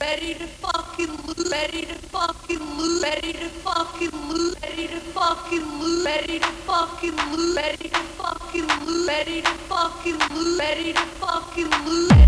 ready to fucking lose, ready to fucking lose, ready to fucking lose, ready to fucking lose, ready to fucking lose, ready to fucking lose, ready to fucking lose, ready to fucking lose.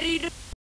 querido.